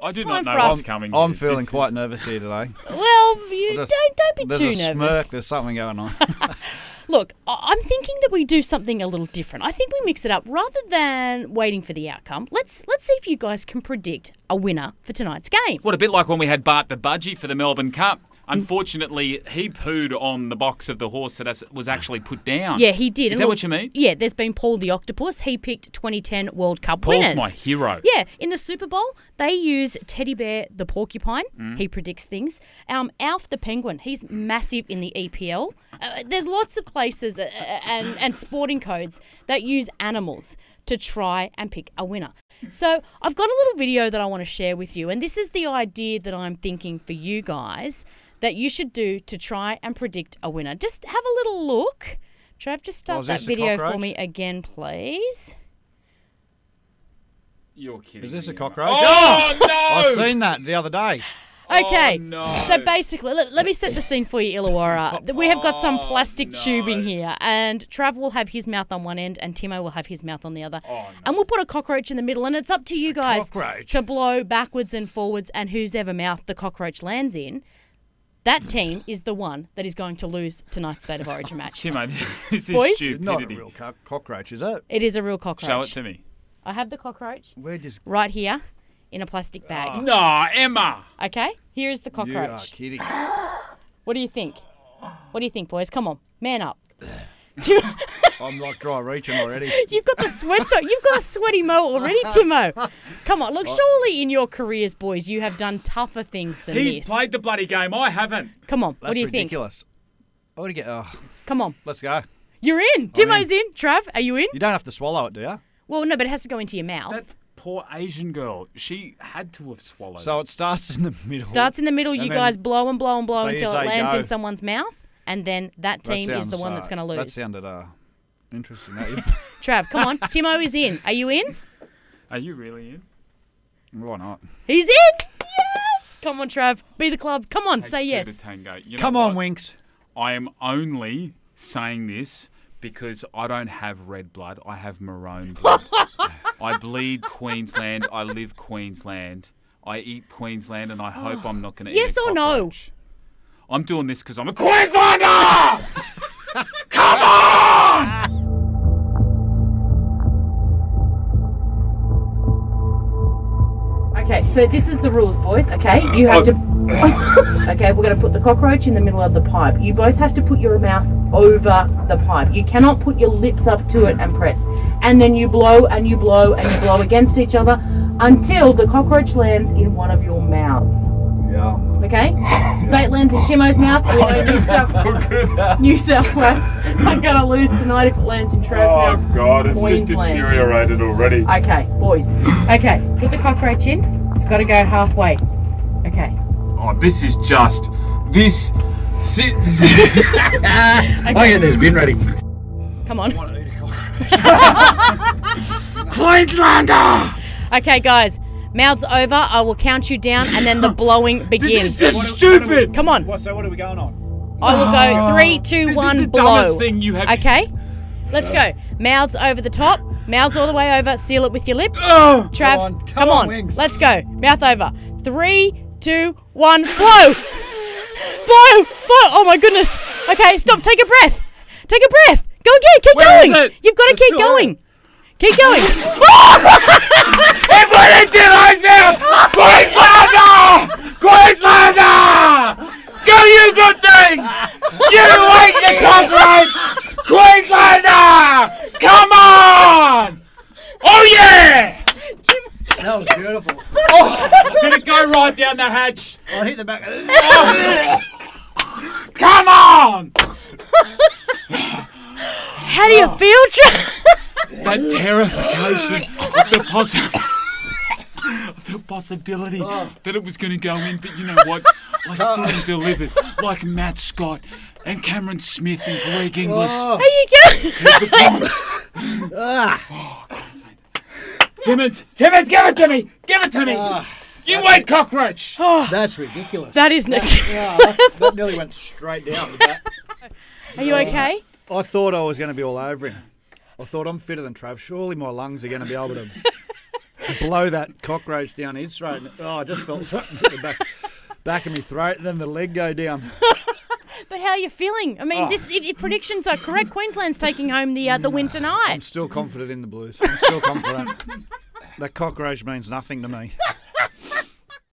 think I it's do time not for know us. what's coming. I'm here. feeling This quite is- nervous here today. Well, you Just- don't don't be There's too a nervous. smirk. There's something going on. Look, I- I'm thinking that we do something a little different. I think we mix it up rather than waiting for the outcome. Let's let's see if you guys can predict a winner for tonight's game. What a bit like when we had Bart the Budgie for the Melbourne Cup. Unfortunately, he pooed on the box of the horse that was actually put down. Yeah, he did. Is And that look- what you mean? Yeah, there's been Paul the Octopus. He picked 2010 World Cup Paul's winners. my hero. Yeah, in the Super Bowl, they use Teddy Bear the porcupine. Mm. He predicts things. Um, Alf the penguin. He's massive in the EPL. Uh, there's lots of places uh, uh, and and sporting codes that use animals to try and pick a winner. So I've got a little video that I want to share with you, and this is the idea that I'm thinking for you guys that you should do to try and predict a winner. Just have a little look. Trav, just start Oh, is that video for me again, please. You're kidding. Is this me, a cockroach? Oh, oh, no! I've seen that the other day. Okay. Oh, no. So basically, let, let me set the scene for you, Illawarra. We have got some Oh, plastic no. tubing here, and Trav will have his mouth on one end, and Timmo will have his mouth on the other. Oh, no. And we'll put a cockroach in the middle, and it's up to you guys cockroach? to blow backwards and forwards, and whose ever mouth the cockroach lands in, that team is the one that is going to lose tonight's State of Origin match. Timmo, this is Boys? stupidity. Not a real co- cockroach, is it? It is a real cockroach. Show it to me. I have the cockroach We're just. right here in a plastic bag. Oh. No, Emma. Okay, here is the You are cockroach. kidding. What do you think? What do you think, boys? Come on, man up. I'm like dry reaching already. You've got the sweat, so you've got a sweaty mo already, Timmo. Come on, look. Surely in your careers, boys, you have done tougher things than He's this. played the bloody game. I haven't. Come on, That's what do you think? ridiculous. I want to get. Oh, Come on, let's go. you're in. Timmo's in. Trav, are you in? You don't have to swallow it, do you? Well, no, but it has to go into your mouth. That poor Asian girl. She had to have swallowed. So it starts in the middle. Starts in the middle. You then- guys blow and blow and blow So until it lands go. in someone's mouth, and then that That team is the one uh, that's going to lose. That sounded uh, interesting. That Trav, come on. Timmo is in. Are you in? Are you really in? Why not? He's in. Yes. Come on, Trav. Be the club. Come on, say Takes two yes. to tango. You know Come on, what? Winks. I am only saying this because I don't have red blood. I have maroon blood. I bleed Queensland. I live Queensland. I eat Queensland, and I hope I'm not going to Yes eat a or no? cockroach. I'm doing this because I'm a Queenslander. Come on! So this is the rules, boys. Okay, you have to. Oh. okay, we're going to put the cockroach in the middle of the pipe. You both have to put your mouth over the pipe. You cannot put your lips up to it and press. And then you blow and you blow and you blow against each other until the cockroach lands in one of your mouths. Yeah. Okay? Say it lands in Timmo's mouth. We know New South, oh, New South Wales are going to lose tonight if it lands in Trav's Oh mouth. God, it's just deteriorated already. Okay, boys. Okay, put the cockroach in. It's got to go halfway. Okay. Oh, this is just this. si- I get this bin ready. Come on. Queenslander! Okay, guys. Mouths over. I will count you down, and then the blowing begins. This begins. is just stupid. Come on. What, so what are we going on? I will go oh. three, two, This one, is the blow. dumbest thing you have. Okay. Let's go. Mouths over the top. Mouths all the way over. Seal it with your lips. Oh, Trav, Come on, come, come on. Let's go. Mouth over. Three, two, one, blow. blow, blow. Oh my goodness. Okay, stop. Take a breath. Take a breath. Go again. Keep Where going. You've got to It's keep going. Keep going. It went into Timmo's mouth! Queenslander! Queenslander! Do you good things! You ate the cockroach! Queenslander! Come on! Oh yeah! That was beautiful. Oh, did it go right down the hatch? I hit the back. Oh. Come on! How do you oh. feel, Trav? That terrification of the possi- the possibility that it was going to go in, but you know what? I stood and delivered like Matt Scott and Cameron Smith and Greg Inglis. Ah. Oh, There you go. Timmons, Timmons, give it to me! Give it to me! Ah. You ate cockroach! that's ridiculous. That is next. Yeah, that, that nearly went straight down the back. Are you okay? I thought I was going to be all over him. I thought I'm fitter than Trav. Surely my lungs are going to be able to blow that cockroach down his throat. and- Oh, I just felt something at the back, back of my throat, and then the leg go down. But how are you feeling? I mean, Oh. this if, if predictions are correct, Queensland's taking home the uh, the win tonight. I'm still confident in the Blues. I'm still confident. that cockroach means nothing to me.